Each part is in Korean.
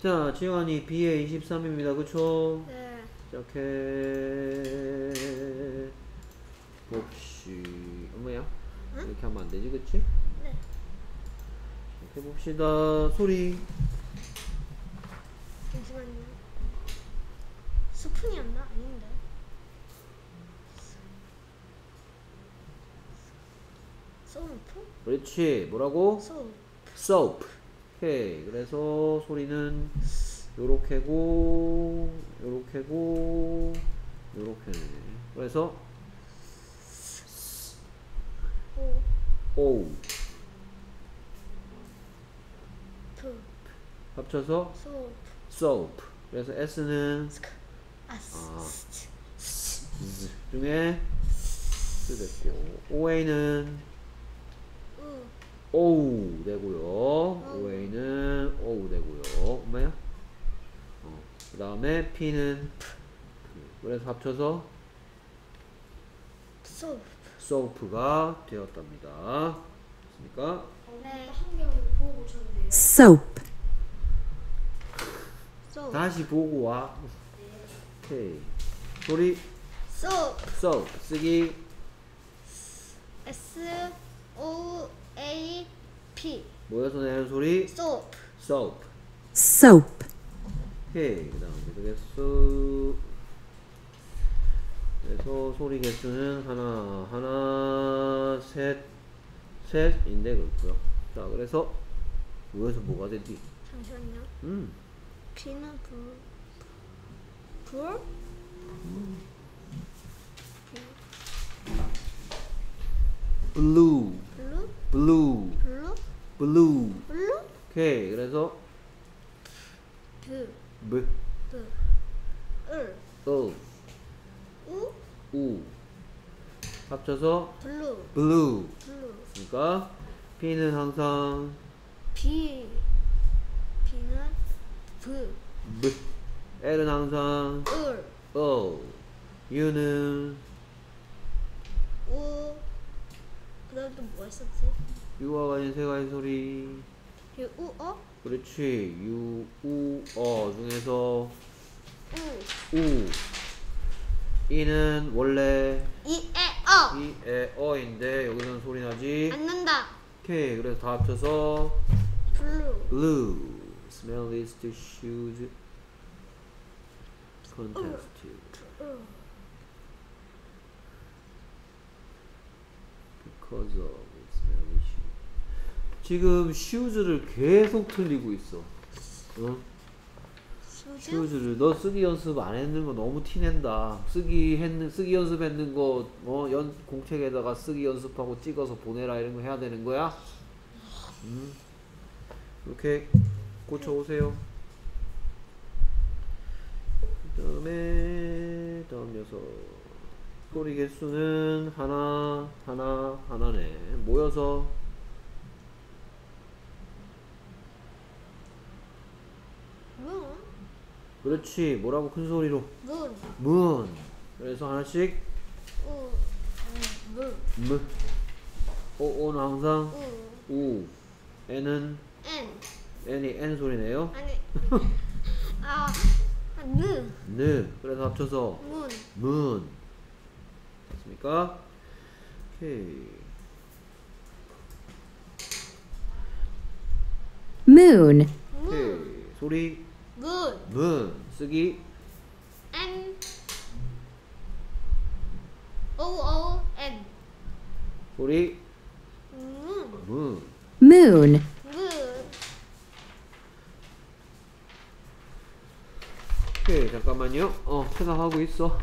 자, 지환이 B에 23입니다. 그쵸? 네. 이렇게 봅시 엄마야 이렇게 하면 안 되지 그치? 네. 이렇게 봅시다 소리 잠시만요. 스푼이었나? 아닌데. 소프? 그렇지 뭐라고? 소프. soap 오케이 그래서 소리는 요렇게고 요렇게고 요렇게네 그래서 오. 합쳐서 soap 그래서 S는. 아. 중에 됐고 OA는 우. 오우 되고요. OA는 오우 되고요. 엄마야? 어. 그 다음에 P는 그래서 합쳐서 소프. soap가 되었답니다. 됐습니까? 네. soap, 소프. 다시 보고 와. 오케이. 소리 소프. soap 쓰기 S P. 모여서 내는 소리 소프. soap. soap, 오케이. 그 다음에 되겠어. 그래서 소리 개수는 하나, 하나, 셋, 셋인데 그렇고요. 자, 그래서 모여서 뭐가 되지? 잠시만요. 음, P는 불. 불? blue, 블루? blue, 블루? Blue. 블루? 오케이. 그래서 브. b, 브. 을. 어, 우. 우 합쳐서 블루. blue. 블루. 그러니까 P는 항상 비. 비는 브. b, L은 항상 을. 어, U는 우. 그 다음 또뭐 했었지? U와 같은 세 가지 소리. 이 우, 어? 그렇지. 유, 우, 어 중에서 우. 우. 이는 원래 이, 에, 어. 이, 에, 어인데 여기서는 소리 나지. 앉는다. 오케이. 그래서 다 합쳐서 블루. blue. Smell is the shoes. contest. 을. Because of. 지금 shoes를 계속 틀리고 있어. 어? 수주? 슈즈를 너 쓰기 연습 안 했는 거 너무 티낸다. 쓰기 했는 쓰기 연습했는 거 어 연 공책에다가 쓰기 연습하고 찍어서 보내라 이런 거 해야 되는 거야? 음. 이렇게 고쳐 오세요. 그다음에 다음 녀석 소리 개수는 하나 하나 하나네 모여서 문. 그렇지 뭐라고 큰 소리로 문. 문 그래서 하나씩 우. 음, 문. 무 오, 오는 항상 우. 우 애는 N. n이 n 소리네요 아니. 아. 느. 느 그래서 합쳐서 문. 문 됐습니까? 오케이 moon, 오케이 소리 문. 문 쓰기 N. O O N. 소리 문. 문 moon, 문. 오케이 잠깐만요 어 생각하고 있어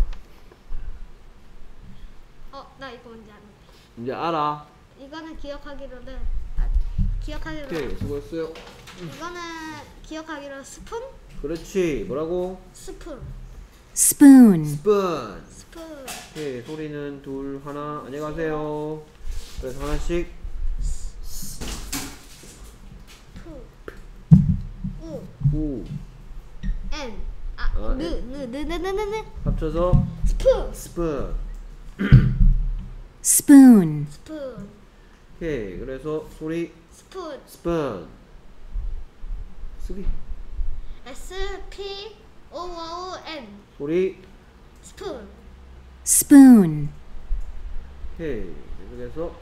어, 나 이거 뭔지 아는데. 이제 알아 이거는 기억하기로는 아, 기억하기로. 오케이 수고했어요 이거는 기억하기로 스푼? 그렇지 뭐라고? 스푼. spoon, 스푼 스푼. 오케이 소리는 둘 하나 안녕히 가세요 그래서 하나씩 푸. 우. 우 N. 아, 아, 느. 느, 느, 느, 느, 느, 느. 합쳐서 스푼. 스푼 spoon, 스푼. 오케이 그래서 소리 스푼. 스푼 쓰기 S P O O N. 소리 스푼. spoon, 오케이. 계속해서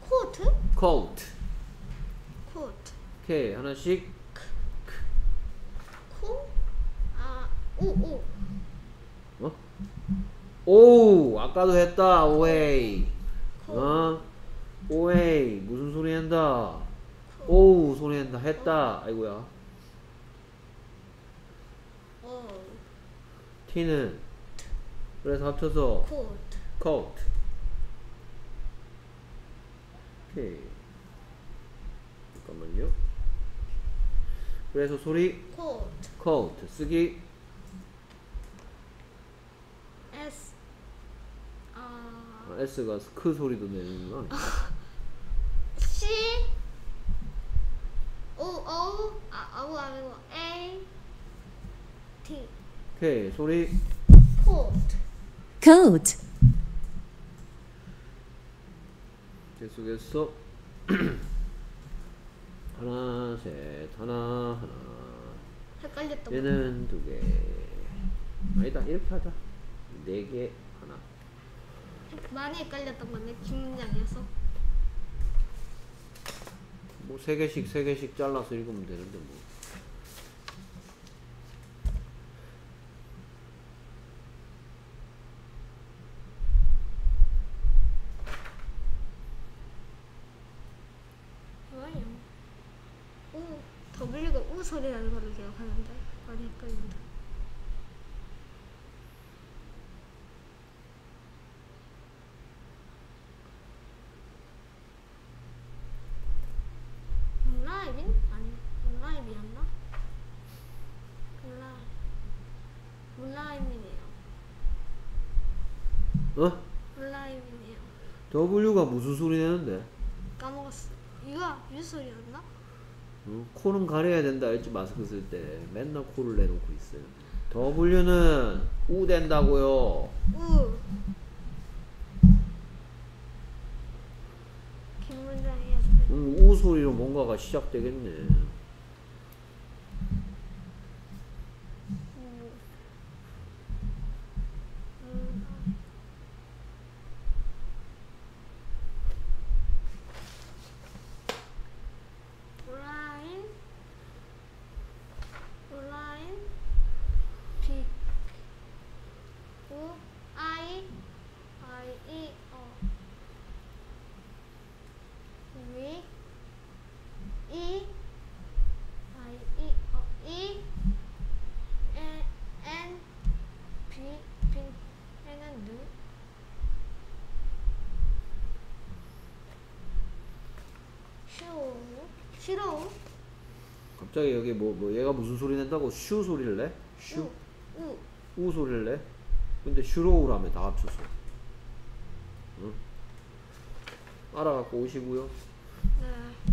코트? Coat. 코트. 오케이 하나씩. 코아오오. 어? 오 아까도 했다. 코. 어? 오웨이 무슨 소리 한다. 오우 소리 한다. 했다. 아이고야. 오. T는 그래서 합쳐서 코트 coat. 오케이. 잠깐만요. 그래서 소리 코트 coat. 쓰기 S. 아. 아, S가 크 소리도 내는구나 C O O 아니고 A T. 오케이 소리. 코트 coat, 계속해서 하나 셋 하나 하나. 헷갈렸던 거. 얘는 두개. 아니다 이렇게 하자. 네 개 하나. 많이 헷갈렸던 건데 긴 문장이어서. 뭐세 개씩 세 개씩 잘라서 읽으면 되는데 뭐 뭐예요? 우 소리 나는 걸로 기억하는데 많이 헷갈린다. 문라이빈? 아니 문라이빈이었나? 문라 문라이빈이에요. 어? 문라이빈이에요. W가 무슨 소리 내는데? 까먹었어. 이거 유 소리였나? 어? 코는 가려야 된다 했지 마스크 쓸 때. 맨날 코를 내놓고 있어요. W는 우 된다고요. 우. 음, 우 소리로 뭔가가 시작되겠네 라인 라인 빅 우, 아이 아이 이, 어 위, 이 아이 이, 어 이, 에, 엔, 비, 빈, 에는 누 쇼 싫어 갑자기 여기 뭐, 뭐 얘가 무슨 소리 낸다고 슈 소리를 내? 슈? 우, 우 소리를 내? 근데 슈로우라며 다 합쳐서 응? 알아갖고 오시고요 네.